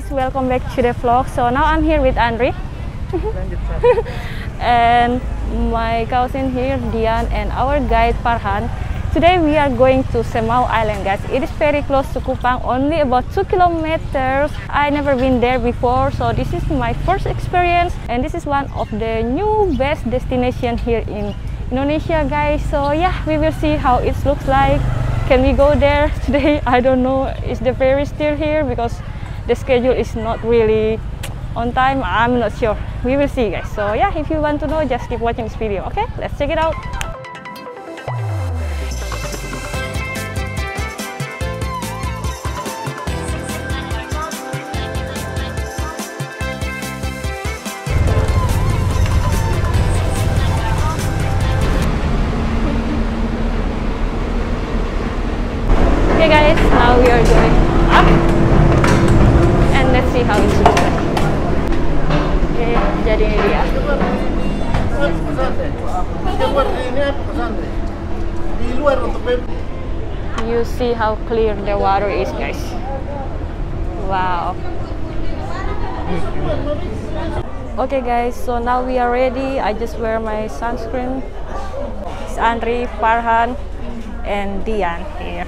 guys, welcome back to the vlog. So now I'm here with Andri and my cousin here, Dian, and our guide Farhan. Today we are going to Semau Island, guys. It is very close to Kupang, only about two kilometers. I never been there before, so this is my first experience, and this is one of the new best destination here in Indonesia, guys. So yeah, we will see how it looks like. Can we go there today? I don't know. Is the ferry still here? Because the schedule is not really on time. I'm not sure. We will see guys. So yeah, if you want to know, just keep watching this video. Okay, let's check it out. Okay guys, now we are going let's see how it looks like. Oke, jadi ini dia. You see how clear the water is, guys. Wow. Okay guys, so now we are ready. I just wear my sunscreen. It's Andri, Farhan, and Dian here.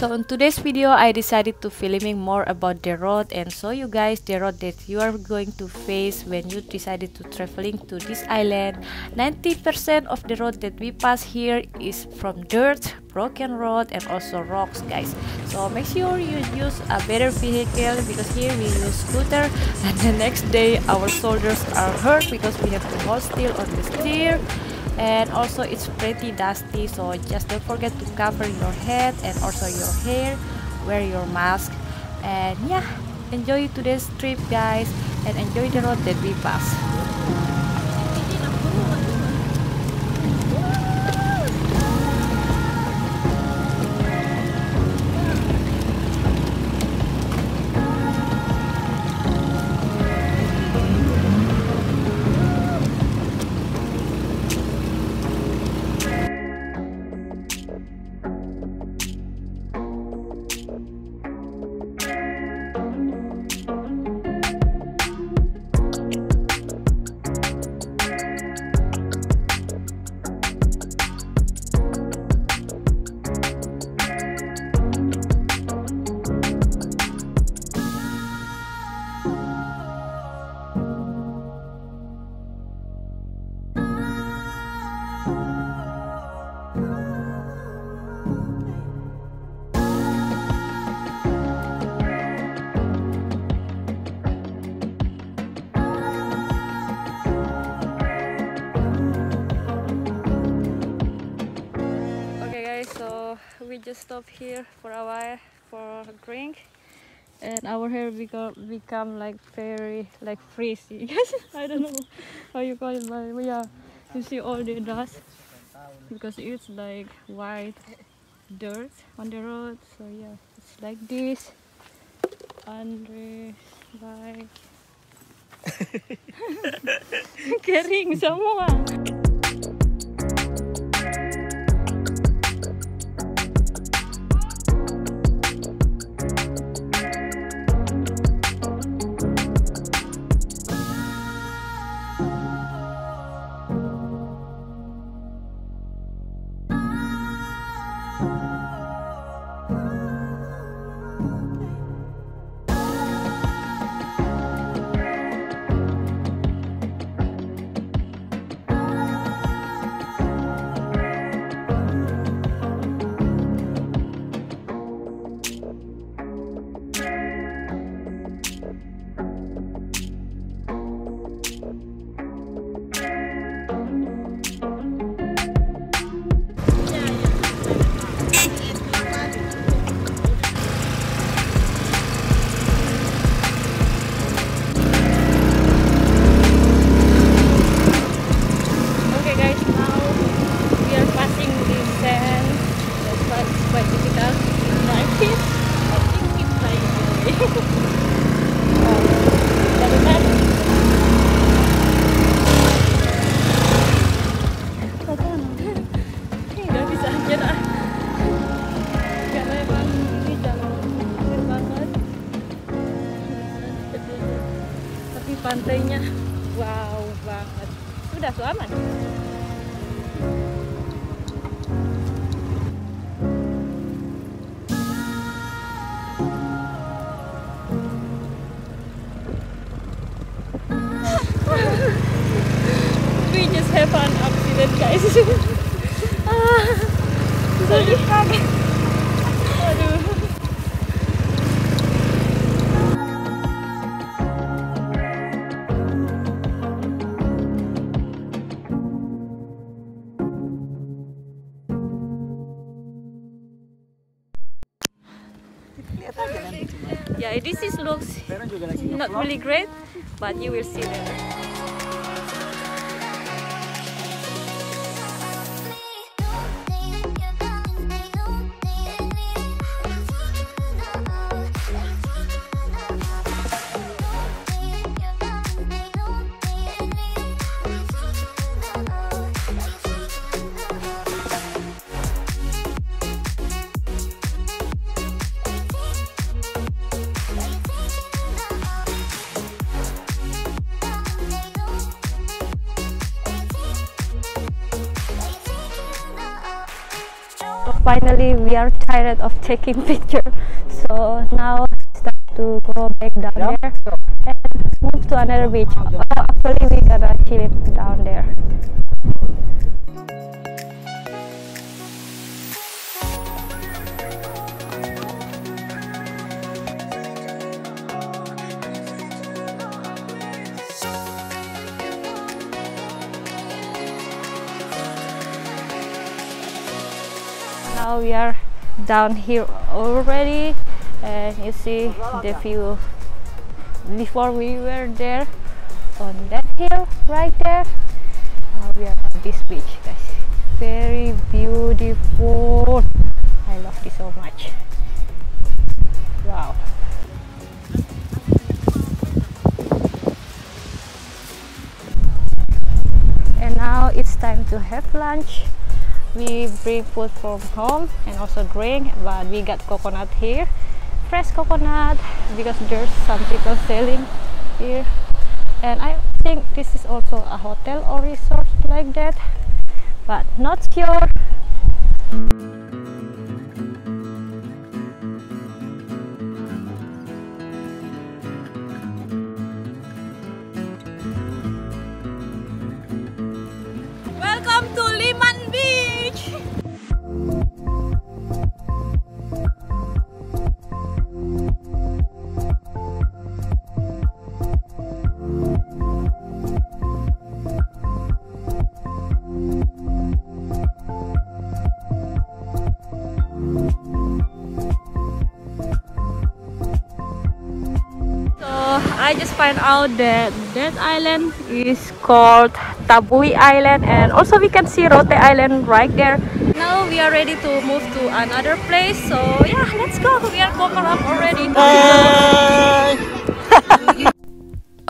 So in today's video, I decided to filming more about the road and show you guys the road that you are going to face when you decided to traveling to this island. 90% of the road that we pass here is from dirt, broken road and also rocks guys. So make sure you use a better vehicle because here we use scooter and the next day our shoulders are hurt because we have to hold still on the steer and also it's pretty dusty so just don't forget to cover your head and also your hair. Wear your mask. And yeah enjoy today's trip guys and enjoy the road that we pass stop here for a while for a drink and our hair become become like very like frizzy. Guys, I don't know how you call it but yeah, you see all the dust because it's like white dirt on the road. So yeah, it's like this. Andre like Dormann. Green is heaven up to that Soll ich sorry. Yeah this is looks. Not really great but you will see later finally we are tired of taking picture. So now it's time to go back down yeah. there and move to another beach. Oh, actually we gonna chill down there now we are down here already. And you see the view before we were there on that hill right there. Now we are on this beach guys. Very beautiful. I love this so much. Wow. And now it's time to have lunch we bring food from home and also drink but we got coconut here. Fresh coconut because there's some people selling here. And I think this is also a hotel or resort like that but not sure I just find out that that island is called Tabui Island and also we can see Rote Island right there. Now we are ready to move to another place so yeah let's go we are up already.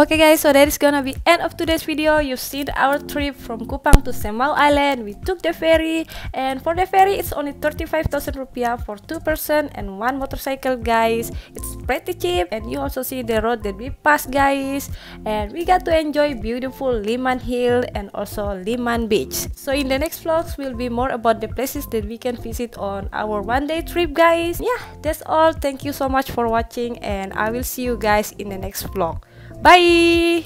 Okay guys, so that is gonna be end of today's video. You've seen our trip from Kupang to Semau Island. We took the ferry and for the ferry it's only 35,000 rupiah for two person and one motorcycle guys. It's pretty cheap and you also see the road that we passed guys and we got to enjoy beautiful Liman Hill and also Liman Beach. So in the next vlogs will be more about the places that we can visit on our one day trip guys. Yeah, that's all. Thank you so much for watching and I will see you guys in the next vlog. Bye!